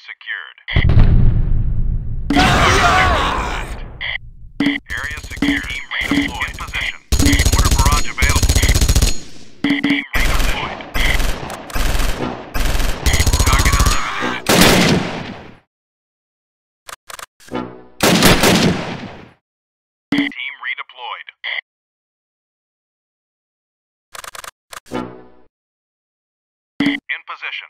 secured. Area secure. Team redeployed. In position. Mortar barrage available. Team redeployed. Target eliminated. Team redeployed. In position.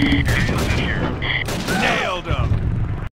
Yeah.